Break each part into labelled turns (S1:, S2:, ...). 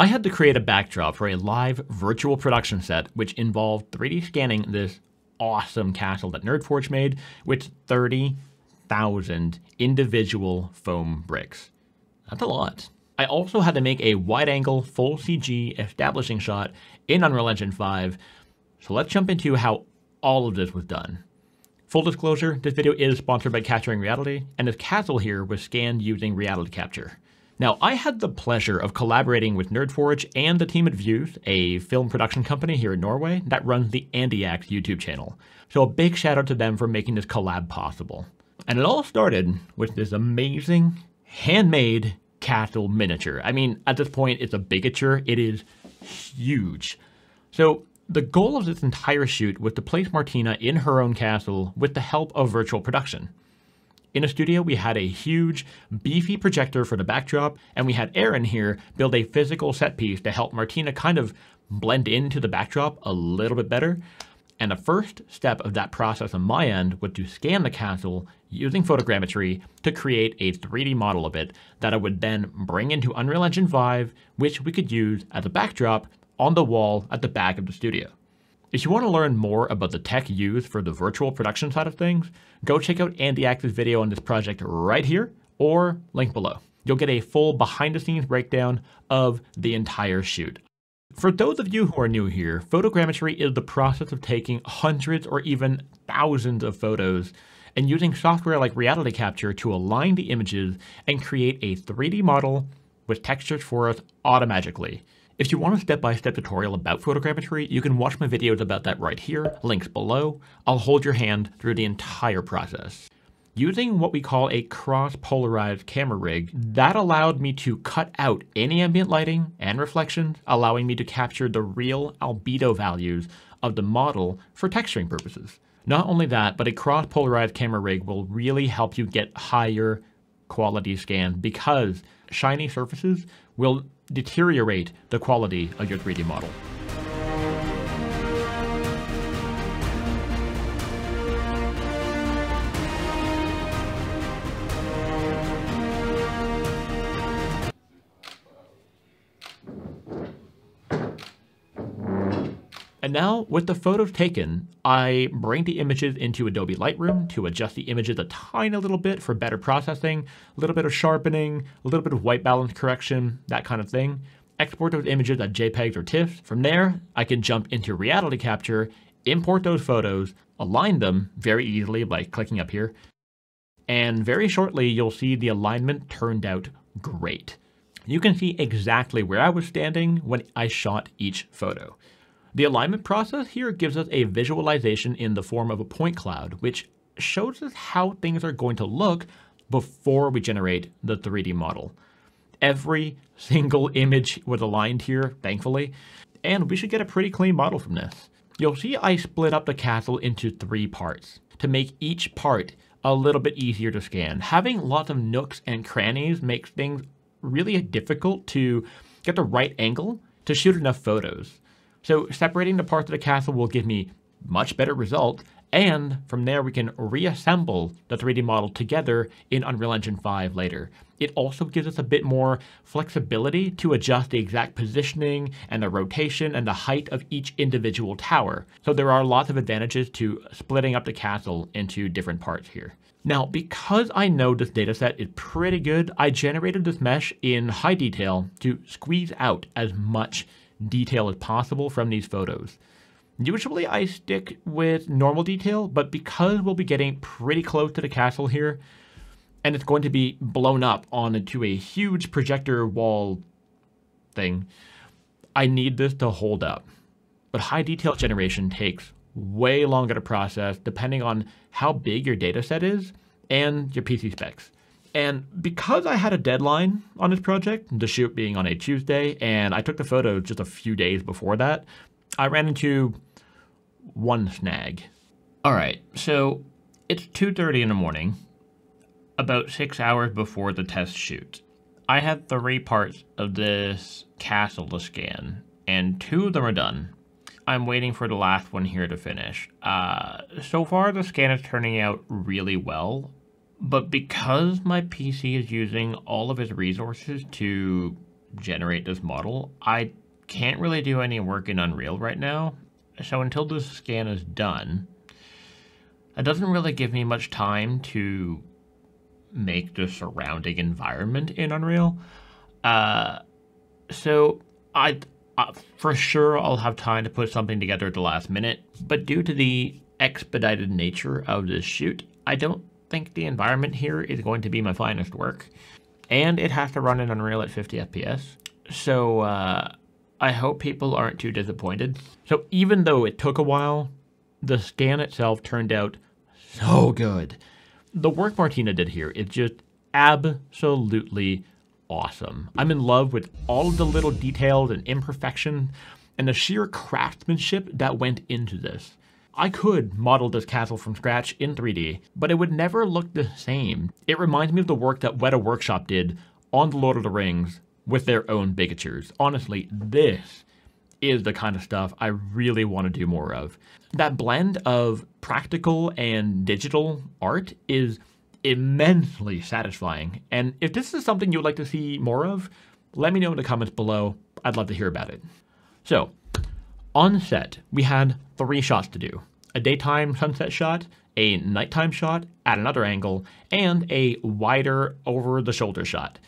S1: I had to create a backdrop for a live virtual production set which involved 3D scanning this awesome castle that Nerdforge made with 30,000 individual foam bricks. That's a lot. I also had to make a wide angle full CG establishing shot in Unreal Engine 5. So let's jump into how all of this was done. Full disclosure, this video is sponsored by Capturing Reality, and this castle here was scanned using RealityCapture. Now, I had the pleasure of collaborating with Nerdforge and the team at VJUS, a film production company here in Norway that runs the Andyax YouTube channel. So a big shout out to them for making this collab possible. And it all started with this amazing handmade castle miniature. I mean, at this point, it's a bigature. It is huge. So the goal of this entire shoot was to place Martina in her own castle with the help of virtual production. In a studio, we had a huge, beefy projector for the backdrop, and we had Aaron here build a physical set piece to help Martina kind of blend into the backdrop a little bit better. And the first step of that process on my end was to scan the castle using photogrammetry to create a 3D model of it that I would then bring into Unreal Engine 5, which we could use as a backdrop on the wall at the back of the studio. If you want to learn more about the tech used for the virtual production side of things, go check out Andyax's video on this project right here or link below. You'll get a full behind the scenes breakdown of the entire shoot. For those of you who are new here, photogrammetry is the process of taking hundreds or even thousands of photos and using software like RealityCapture to align the images and create a 3D model with textures for us automatically. If you want a step-by-step tutorial about photogrammetry, you can watch my videos about that right here, links below. I'll hold your hand through the entire process. Using what we call a cross-polarized camera rig, that allowed me to cut out any ambient lighting and reflections, allowing me to capture the real albedo values of the model for texturing purposes. Not only that, but a cross-polarized camera rig will really help you get higher quality scan because shiny surfaces will deteriorate the quality of your 3D model. Now, with the photos taken, I bring the images into Adobe Lightroom to adjust the images a tiny little bit for better processing, a little bit of sharpening, a little bit of white balance correction, that kind of thing. Export those images as JPEGs or TIFFs. From there, I can jump into RealityCapture, import those photos, align them very easily by clicking up here, and very shortly you'll see the alignment turned out great. You can see exactly where I was standing when I shot each photo. The alignment process here gives us a visualization in the form of a point cloud, which shows us how things are going to look before we generate the 3D model. Every single image was aligned here, thankfully, and we should get a pretty clean model from this. You'll see I split up the castle into three parts to make each part a little bit easier to scan. Having lots of nooks and crannies makes things really difficult to get the right angle to shoot enough photos. So separating the parts of the castle will give me much better results, and from there we can reassemble the 3D model together in Unreal Engine 5 later. It also gives us a bit more flexibility to adjust the exact positioning and the rotation and the height of each individual tower. So there are lots of advantages to splitting up the castle into different parts here. Now, because I know this dataset is pretty good, I generated this mesh in high detail to squeeze out as much detail as possible from these photos. Usually I stick with normal detail, but because we'll be getting pretty close to the castle here, and it's going to be blown up onto a huge projector wall thing, I need this to hold up. But high detail generation takes way longer to process depending on how big your data set is and your PC specs. And because I had a deadline on this project, the shoot being on a Tuesday, and I took the photo just a few days before that, I ran into one snag. All right, so it's 2.30 in the morning, about six hours before the test shoot. I had three parts of this castle to scan, and two of them are done. I'm waiting for the last one here to finish. Uh, so far, the scan is turning out really well. But because my PC is using all of its resources to generate this model. I can't really do any work in Unreal right now, so until this scan is done, it doesn't really give me much time to make the surrounding environment in Unreal. Uh, so I, uh, for sure, I'll have time to put something together at the last minute, but due to the expedited nature of this shoot, I don't think the environment here is going to be my finest work. And it has to run in Unreal at 50 FPS. So uh, I hope people aren't too disappointed. So even though it took a while, the scan itself turned out so good. The work Martina did here is just absolutely awesome. I'm in love with all of the little details and imperfection and the sheer craftsmanship that went into this. I could model this castle from scratch in 3D, but it would never look the same. It reminds me of the work that Weta Workshop did on The Lord of the Rings with their own bigatures. Honestly, this is the kind of stuff I really want to do more of. That blend of practical and digital art is immensely satisfying. And if this is something you would like to see more of, let me know in the comments below. I'd love to hear about it. So, on set, we had three shots to do. A daytime sunset shot, a nighttime shot at another angle, and a wider over-the-shoulder shot.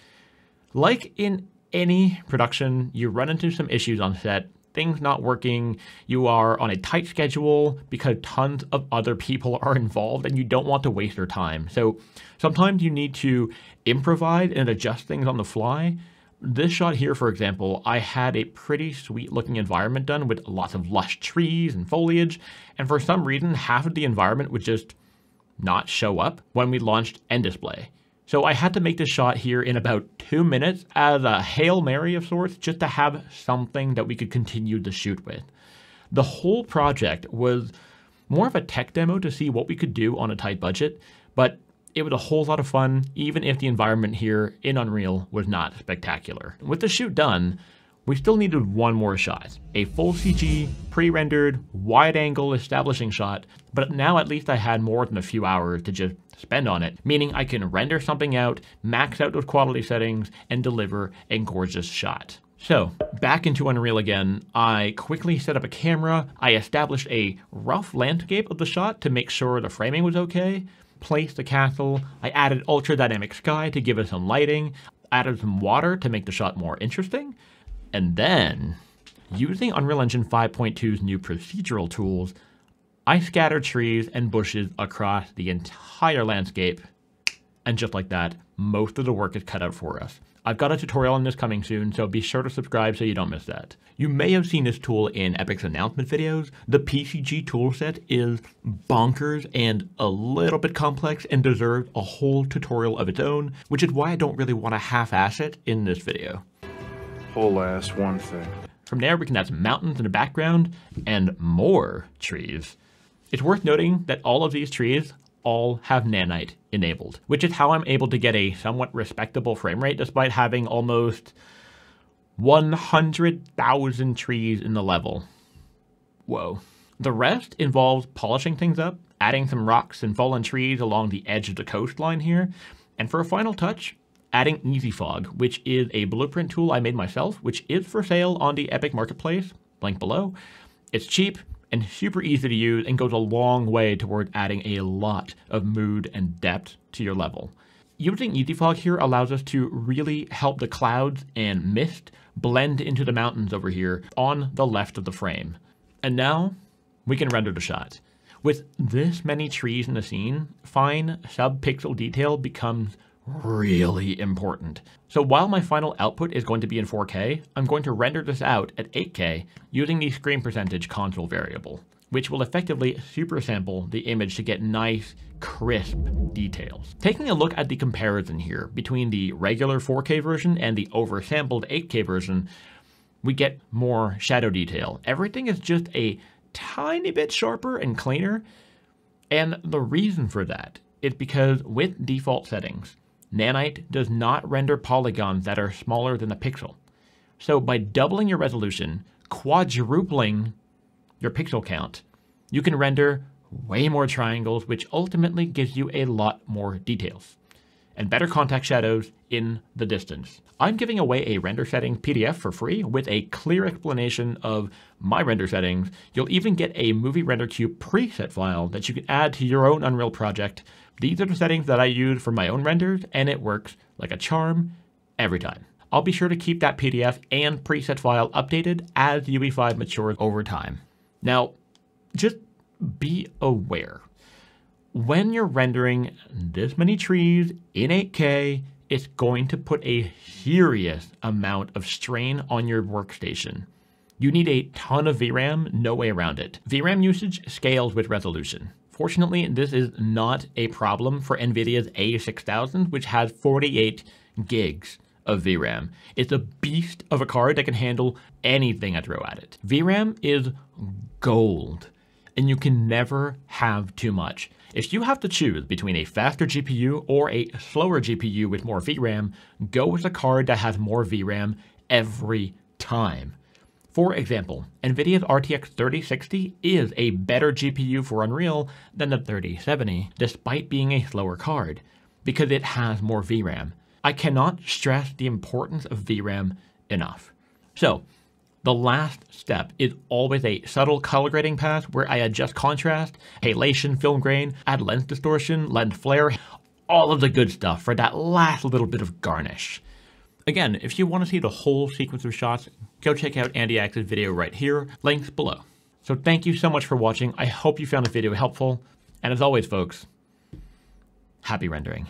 S1: Like in any production, you run into some issues on set, things not working, you are on a tight schedule because tons of other people are involved and you don't want to waste their time. So sometimes you need to improvise and adjust things on the fly. This shot here, for example, I had a pretty sweet looking environment done with lots of lush trees and foliage, and for some reason, half of the environment would just not show up when we launched nDisplay. So I had to make this shot here in about two minutes as a Hail Mary of sorts, just to have something that we could continue the shoot with. The whole project was more of a tech demo to see what we could do on a tight budget, but it was a whole lot of fun, even if the environment here in Unreal was not spectacular. With the shoot done, we still needed one more shot, a full CG, pre-rendered, wide-angle establishing shot, but now at least I had more than a few hours to just spend on it, meaning I can render something out, max out those quality settings, and deliver a gorgeous shot. So, back into Unreal again, I quickly set up a camera, I established a rough landscape of the shot to make sure the framing was okay, placed the castle, I added ultra dynamic sky to give it some lighting, added some water to make the shot more interesting, and then, using Unreal Engine 5.2's new procedural tools, I scattered trees and bushes across the entire landscape. And just like that, most of the work is cut out for us. I've got a tutorial on this coming soon, so be sure to subscribe so you don't miss that. You may have seen this tool in Epic's announcement videos. The PCG toolset is bonkers and a little bit complex and deserves a whole tutorial of its own, which is why I don't really want to half-ass it in this video
S2: whole ass one thing.
S1: From there, we can add some mountains in the background and more trees. It's worth noting that all of these trees all have nanite enabled, which is how I'm able to get a somewhat respectable frame rate despite having almost 100,000 trees in the level. Whoa. The rest involves polishing things up, adding some rocks and fallen trees along the edge of the coastline here, and for a final touch, adding EasyFog, which is a blueprint tool I made myself, which is for sale on the Epic Marketplace, link below. It's cheap and super easy to use and goes a long way toward adding a lot of mood and depth to your level. Using EasyFog here allows us to really help the clouds and mist blend into the mountains over here on the left of the frame. And now we can render the shot. With this many trees in the scene, fine sub-pixel detail becomes really important. So while my final output is going to be in 4K, I'm going to render this out at 8K using the screen percentage console variable, which will effectively super sample the image to get nice, crisp details. Taking a look at the comparison here between the regular 4K version and the oversampled 8K version, we get more shadow detail. Everything is just a tiny bit sharper and cleaner. And the reason for that is because with default settings, Nanite does not render polygons that are smaller than a pixel. So by doubling your resolution, quadrupling your pixel count, you can render way more triangles, which ultimately gives you a lot more details. and better contact shadows in the distance. I'm giving away a render setting PDF for free with a clear explanation of my render settings. You'll even get a Movie Render Queue preset file that you can add to your own Unreal project. These are the settings that I use for my own renders, and it works like a charm every time. I'll be sure to keep that PDF and preset file updated as UE5 matures over time. Now, just be aware. When you're rendering this many trees in 8K, it's going to put a serious amount of strain on your workstation. You need a ton of VRAM, no way around it. VRAM usage scales with resolution. Fortunately, this is not a problem for NVIDIA's A6000, which has 48 gigs of VRAM. It's a beast of a card that can handle anything I throw at it. VRAM is gold, and you can never have too much. If you have to choose between a faster GPU or a slower GPU with more VRAM, go with a card that has more VRAM every time. For example, NVIDIA's RTX 3060 is a better GPU for Unreal than the 3070, despite being a slower card, because it has more VRAM. I cannot stress the importance of VRAM enough. So, the last step is always a subtle color grading pass where I adjust contrast, halation, film grain, add lens distortion, lens flare, all of the good stuff for that last little bit of garnish. Again, if you want to see the whole sequence of shots, go check out Andyax's video right here, links below. So thank you so much for watching. I hope you found the video helpful. And as always, folks, happy rendering.